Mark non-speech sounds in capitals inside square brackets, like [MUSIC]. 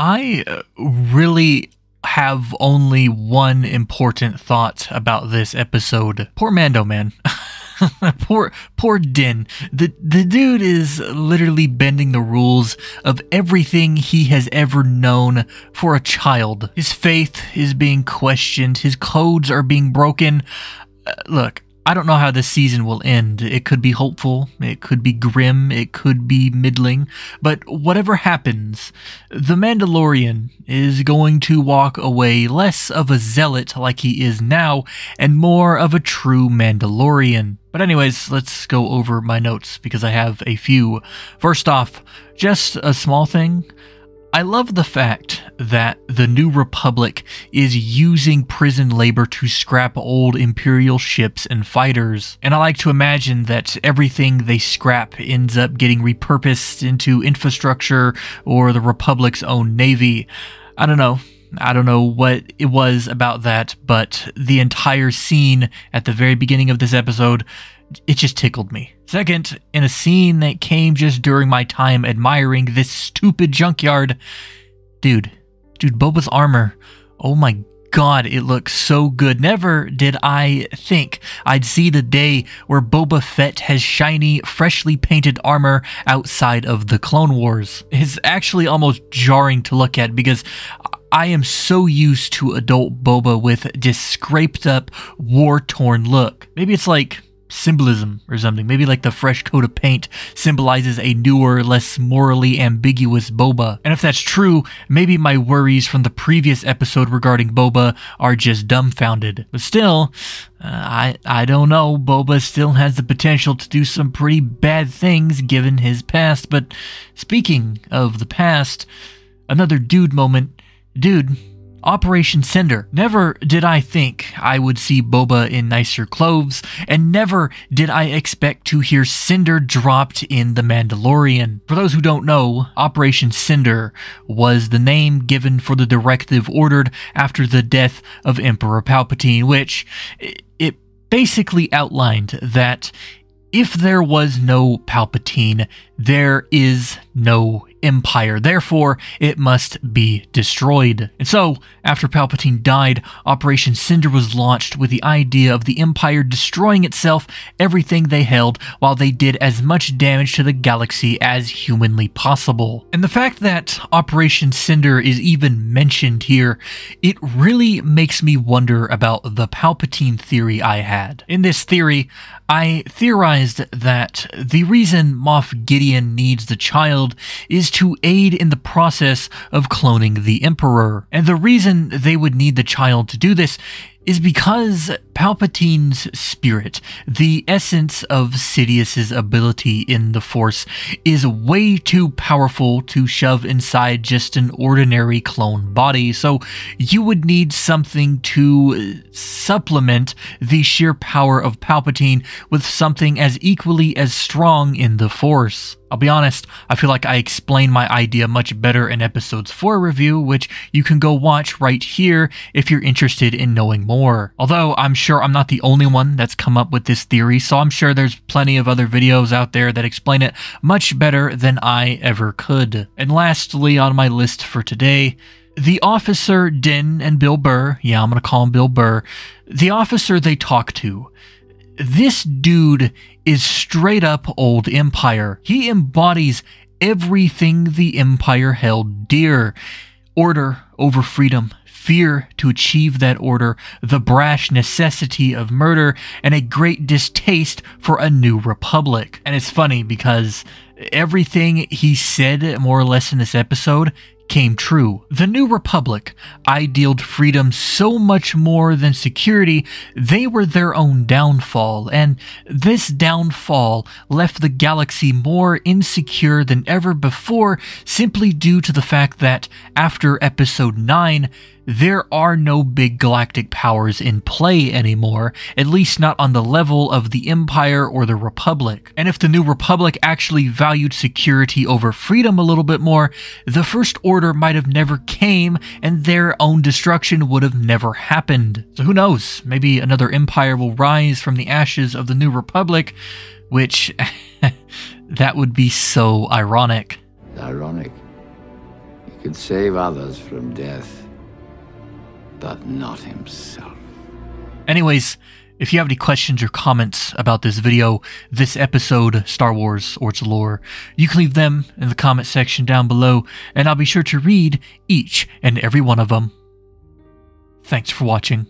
I really have only one important thought about this episode. Poor Mando, man. [LAUGHS] poor poor Din. The the dude is literally bending the rules of everything he has ever known for a child. His faith is being questioned, his codes are being broken. Uh, look, I don't know how this season will end. It could be hopeful, it could be grim, it could be middling, but whatever happens, the Mandalorian is going to walk away less of a zealot like he is now and more of a true Mandalorian. But, anyways, let's go over my notes because I have a few. First off, just a small thing. I love the fact that the New Republic is using prison labor to scrap old Imperial ships and fighters, and I like to imagine that everything they scrap ends up getting repurposed into infrastructure or the Republic's own navy. I don't know. I don't know what it was about that, but the entire scene at the very beginning of this episode it just tickled me. Second, in a scene that came just during my time admiring this stupid junkyard, dude, dude, Boba's armor, oh my god, it looks so good. Never did I think I'd see the day where Boba Fett has shiny, freshly painted armor outside of the Clone Wars. It's actually almost jarring to look at because I am so used to adult Boba with this scraped up, war torn look. Maybe it's like symbolism or something. Maybe like the fresh coat of paint symbolizes a newer, less morally ambiguous Boba. And if that's true, maybe my worries from the previous episode regarding Boba are just dumbfounded. But still, uh, I I don't know. Boba still has the potential to do some pretty bad things given his past. But speaking of the past, another dude moment. Dude, Operation Cinder. Never did I think I would see Boba in nicer clothes, and never did I expect to hear Cinder dropped in The Mandalorian. For those who don't know, Operation Cinder was the name given for the directive ordered after the death of Emperor Palpatine, which it basically outlined that if there was no Palpatine, there is no empire. Therefore, it must be destroyed. And so, after Palpatine died, Operation Cinder was launched with the idea of the empire destroying itself, everything they held, while they did as much damage to the galaxy as humanly possible. And the fact that Operation Cinder is even mentioned here, it really makes me wonder about the Palpatine theory I had. In this theory, I theorized that the reason Moff Gideon needs the child is to aid in the process of cloning the Emperor. And the reason they would need the child to do this is because Palpatine's spirit, the essence of Sidious's ability in the Force, is way too powerful to shove inside just an ordinary clone body, so you would need something to supplement the sheer power of Palpatine with something as equally as strong in the Force. I'll be honest, I feel like I explained my idea much better in episodes 4 review, which you can go watch right here if you're interested in knowing more. Although I'm sure I'm not the only one that's come up with this theory, so I'm sure there's plenty of other videos out there that explain it much better than I ever could. And lastly on my list for today, the officer Din and Bill Burr, yeah, I'm gonna call him Bill Burr, the officer they talk to, this dude is straight up old Empire. He embodies everything the Empire held dear order over freedom, fear to achieve that order, the brash necessity of murder, and a great distaste for a new republic. And it's funny because everything he said more or less in this episode came true. The New Republic idealed freedom so much more than security, they were their own downfall, and this downfall left the galaxy more insecure than ever before simply due to the fact that after Episode 9, there are no big galactic powers in play anymore, at least not on the level of the Empire or the Republic. And if the New Republic actually valued security over freedom a little bit more, the First Order might have never came and their own destruction would have never happened. So who knows, maybe another empire will rise from the ashes of the New Republic, which [LAUGHS] that would be so ironic. Ironic. You could save others from death, but not himself. Anyways, if you have any questions or comments about this video, this episode, Star Wars or its lore, you can leave them in the comment section down below, and I'll be sure to read each and every one of them. Thanks for watching.